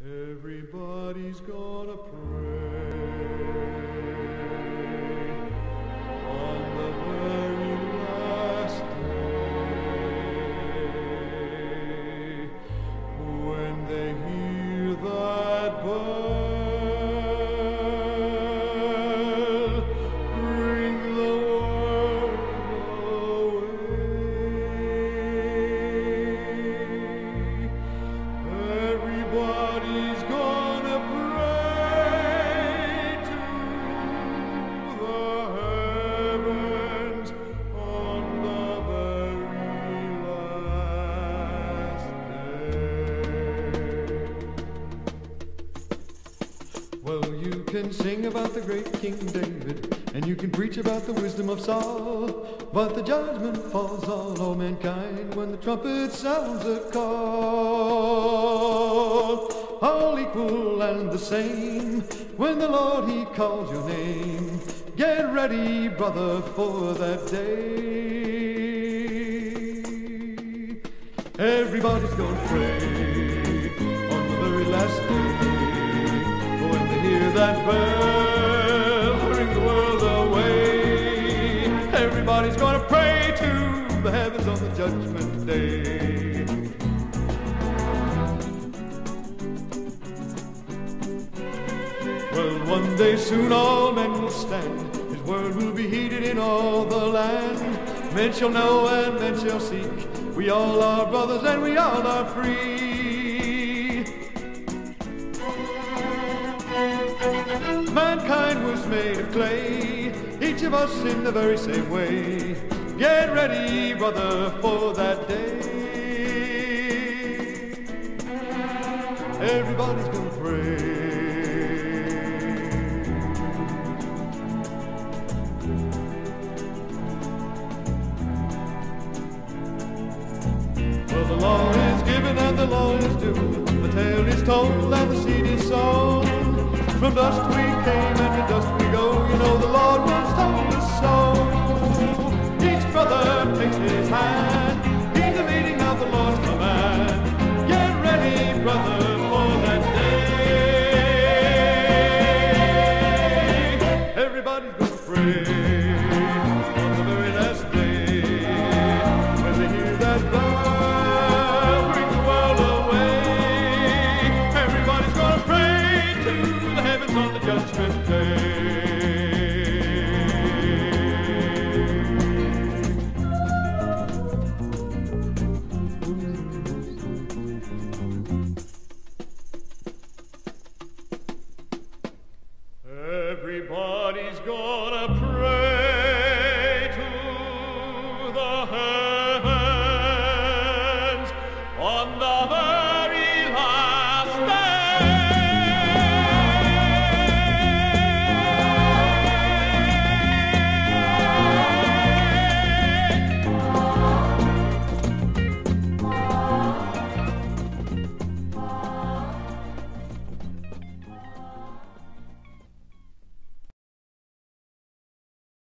Everybody's gonna pray Well, you can sing about the great King David, and you can preach about the wisdom of Saul, but the judgment falls on all mankind when the trumpet sounds a call. All equal and the same when the Lord He calls your name. Get ready, brother, for that day. Everybody's gonna pray on the very last day. Hear that bell ring the world away, everybody's gonna pray to the heavens on the judgment day. Well, one day soon all men will stand. His word will be heeded in all the land. Men shall know and men shall seek. We all are brothers and we all are free. Mankind was made of clay, each of us in the very same way. Get ready, brother, for that day. Everybody's gonna pray. Well, the law is given and the law is due. The tale is told and the seed is sown. From dust we came and to dust we go, you know the Lord once told us so. Each brother takes his hand, He's the leading of the Lord's command. Get ready, brother, for that day. Everybody's gonna pray. Everybody's gonna pray.